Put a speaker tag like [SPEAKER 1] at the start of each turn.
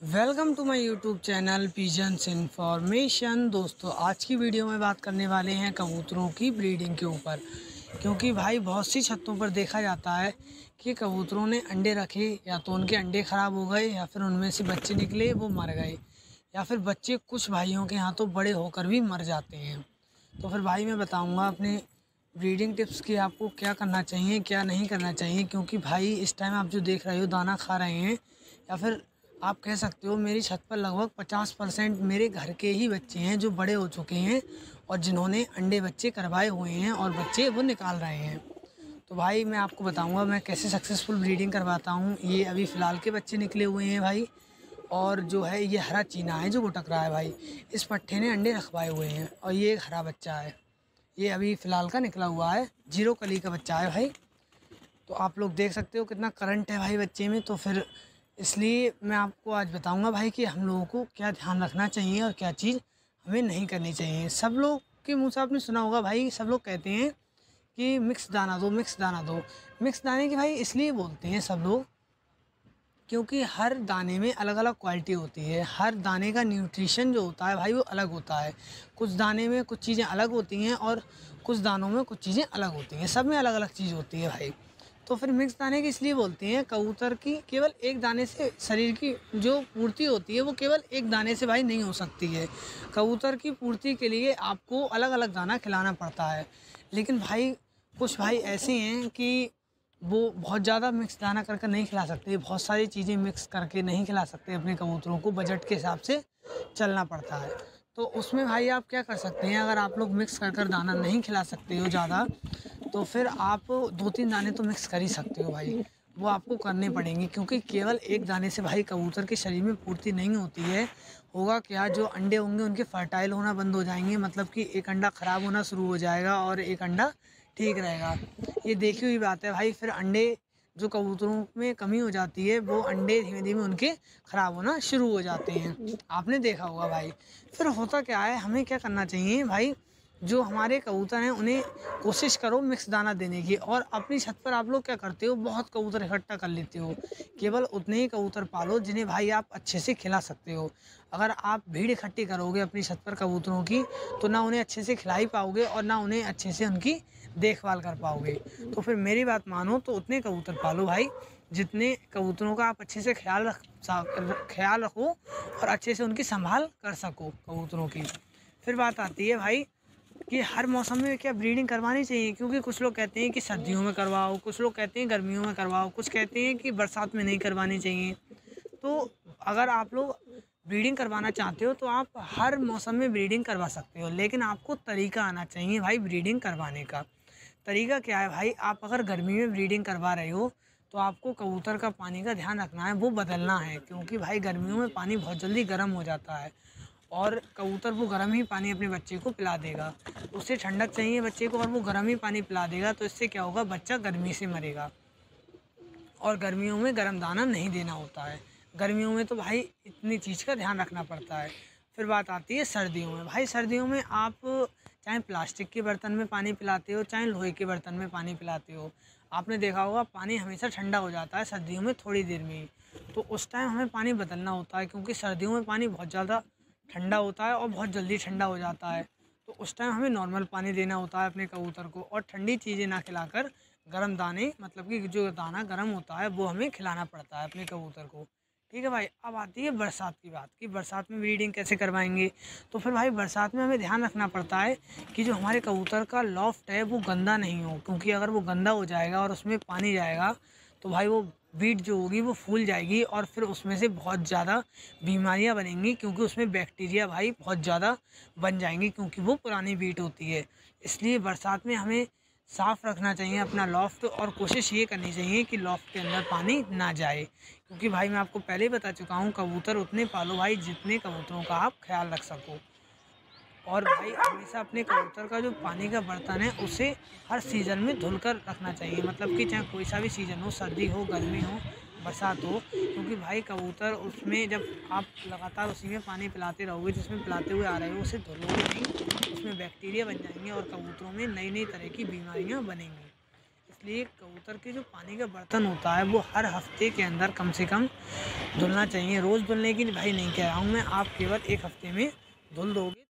[SPEAKER 1] Welcome to my YouTube channel pigeons information दोस्तों, आज की वीडियो में बात करने वाले हैं कबूतरों की ब्रीडिंग के ऊपर, क्योंकि भाई बहुत सी छतों पर देखा जाता है कि कबूतरों ने अंडे रखे, या तो उनके अंडे ख़राब हो गए, या फिर उनमें से बच्चे निकले, वो मर गए, या फिर बच्चे कुछ भाइयों के यहाँ तो बड़े होकर भी मर जाते हैं। तो फिर भाई मैं बताऊँगा अपने ब्रीडिंग टिप्स की आपको क्या करना चाहिए, क्या नहीं करना चाहिए, क्योंकि भाई इस टाइम आप जो देख रहे हो, दाना खा रहे हैं, या फिर आप कह सकते हो मेरी छत पर लगभग पचास परसेंट मेरे घर के ही बच्चे हैं जो बड़े हो चुके हैं और जिन्होंने अंडे बच्चे करवाए हुए हैं और बच्चे वो निकाल रहे हैं। तो भाई मैं आपको बताऊँगा, मैं कैसे सक्सेसफुल ब्रीडिंग करवाता हूँ। ये अभी फ़िलहाल के बच्चे निकले हुए हैं भाई और जो है ये हरा चीना है जो गुटक रहा है भाई। इस पट्टे ने अंडे रखवाए हुए हैं और ये एक हरा बच्चा है। ये अभी फ़िलहाल का निकला हुआ है, ज़ीरो कली का बच्चा है भाई। तो आप लोग देख सकते हो कितना करंट है भाई बच्चे में। तो फिर इसलिए मैं आपको आज बताऊँगा भाई कि हम लोगों को क्या ध्यान रखना चाहिए और क्या चीज़ हमें नहीं करनी चाहिए। सब लोग के मुँह से आपने सुना होगा भाई, सब लोग कहते हैं कि मिक्स दाना दो मिक्स दाना दो। मिक्स दाने की भाई इसलिए बोलते हैं सब लोग क्योंकि हर दाने में अलग अलग क्वालिटी होती है। हर दाने का न्यूट्रिशन जो होता है भाई वो अलग होता है। कुछ दाने में कुछ चीज़ें अलग होती हैं और कुछ दानों में कुछ चीज़ें अलग होती हैं। सब में अलग अलग चीज़ होती है भाई। तो फिर मिक्स दाने की इसलिए बोलते हैं कबूतर की, केवल एक दाने से शरीर की जो पूर्ति होती है, वो केवल एक दाने से भाई नहीं हो सकती है। कबूतर की पूर्ति के लिए आपको अलग अलग दाना खिलाना पड़ता है। लेकिन भाई, कुछ भाई ऐसे हैं कि वो बहुत ज़्यादा मिक्स दाना करके नहीं खिला सकते, बहुत सारी चीज़ें मिक्स करके नहीं खिला सकते अपने कबूतरों को बजट के हिसाब से चलना पड़ता है। तो उसमें भाई आप क्या कर सकते हैं, अगर आप लोग मिक्स कर कर दाना नहीं खिला सकते हो ज़्यादा तो फिर आप दो तीन दाने तो मिक्स कर ही सकते हो भाई। वो आपको करने पड़ेंगे, क्योंकि केवल एक दाने से भाई कबूतर के शरीर में पूर्ति नहीं होती है। होगा क्या, जो अंडे होंगे उनके फर्टाइल होना बंद हो जाएँगे मतलब कि एक अंडा ख़राब होना शुरू हो जाएगा और एक अंडा ठीक रहेगा। ये देखी हुई बात है भाई, फिर अंडे जो कबूतरों में कमी हो जाती है, वो अंडे धीमे धीमे उनके ख़राब होना शुरू हो जाते हैं। आपने देखा होगा भाई। फिर होता क्या है? हमें क्या करना चाहिए भाई? जो हमारे कबूतर हैं, उन्हें कोशिश करो मिक्स दाना देने की। और अपनी छत पर आप लोग क्या करते हो, बहुत कबूतर इकट्ठा कर लेते हो। केवल उतने ही कबूतर पालो, जिन्हें भाई आप अच्छे से खिला सकते हो। अगर आप भीड़ इकट्ठी करोगे अपनी छत पर कबूतरों की तो ना उन्हें अच्छे से खिला ही पाओगे और ना उन्हें अच्छे से उनकी देखभाल कर पाओगे। तो फिर मेरी बात मानो तो उतने कबूतर पालो भाई, जितने कबूतरों का आप अच्छे से ख्याल रख ख्याल रखो और अच्छे से उनकी संभाल कर सको कबूतरों की। फिर बात आती है भाई कि हर मौसम में क्या ब्रीडिंग करवानी चाहिए? क्योंकि कुछ लोग कहते हैं कि सर्दियों में करवाओ, कुछ लोग कहते हैं गर्मियों में करवाओ, कुछ कहते हैं कि बरसात में नहीं करवानी चाहिए। तो अगर आप लोग ब्रीडिंग करवाना चाहते हो तो आप हर मौसम में ब्रीडिंग करवा सकते हो, लेकिन आपको तरीका आना चाहिए भाई ब्रीडिंग करवाने का। तरीका क्या है भाई? आप अगर गर्मी में ब्रीडिंग करवा रहे हो तो आपको कबूतर का पानी का ध्यान रखना है, वो बदलना है, क्योंकि भाई गर्मियों में पानी बहुत जल्दी गर्म हो जाता है। और कबूतर वो गर्म ही पानी अपने बच्चे को पिला देगा। उससे ठंडक चाहिए बच्चे को और वो गर्म ही पानी पिला देगा तो इससे क्या होगा? बच्चा गर्मी से मरेगा। और गर्मियों में गर्म दाना नहीं देना होता है। गर्मियों में तो भाई इतनी चीज़ का ध्यान रखना पड़ता है। फिर बात आती है सर्दियों में। भाई सर्दियों में आप चाहे प्लास्टिक के बर्तन में पानी पिलाते हो, चाहे लोहे के बर्तन में पानी पिलाते हो, आपने देखा होगा पानी हमेशा ठंडा हो जाता है सर्दियों में थोड़ी देर में ही। तो उस टाइम हमें पानी बदलना होता है, क्योंकि सर्दियों में पानी बहुत ज़्यादा ठंडा होता है और बहुत जल्दी ठंडा हो जाता है। तो उस टाइम हमें नॉर्मल पानी देना होता है अपने कबूतर को और ठंडी चीज़ें ना खिलाकर गर्म दाने मतलब कि जो दाना गर्म होता है, वो हमें खिलाना पड़ता है अपने कबूतर को। ठीक है भाई, अब आती है बरसात की बात कि बरसात में ब्रीडिंग कैसे करवाएँगे? तो फिर भाई, बरसात में हमें ध्यान रखना पड़ता है कि जो हमारे कबूतर का लॉफ्ट है, वो गंदा नहीं हो, क्योंकि अगर वो गंदा हो जाएगा और उसमें पानी जाएगा तो भाई वो बीट जो होगी वो फूल जाएगी और फिर उसमें से बहुत ज़्यादा बीमारियाँ बनेंगी क्योंकि उसमें बैक्टीरिया भाई बहुत ज़्यादा बन जाएँगी क्योंकि वो पुरानी बीट होती है। इसलिए बरसात में हमें साफ़ रखना चाहिए, अपना लॉफ्ट और कोशिश ये करनी चाहिए कि लॉफ्ट के अंदर पानी ना जाए। क्योंकि भाई मैं आपको पहले बता चुका हूँ, कबूतर उतने पालो भाई जितने कबूतरों का आप ख्याल रख सको। और भाई, हमेशा अपने कबूतर का जो पानी का बर्तन है, उसे हर सीज़न में धुल कर रखना चाहिए। मतलब कि चाहे कोई सा भी सीज़न हो, सर्दी हो, गर्मी हो, बरसात हो, क्योंकि भाई कबूतर उसमें जब आप लगातार उसी में पानी पिलाते रहोगे, जिसमें पिलाते हुए आ रहे हो, उसे धुलोगे नहीं, उसमें बैक्टीरिया बन जाएँगे और कबूतरों में नई नई तरह की बीमारियाँ बनेंगी। इसलिए कबूतर के जो पानी का बर्तन होता है, वो हर हफ़्ते के अंदर कम से कम धुलना चाहिए। रोज़ धुलने की भाई नहीं कह रहा हूँ मैं, आप केवल एक हफ़्ते में धुल दोगे।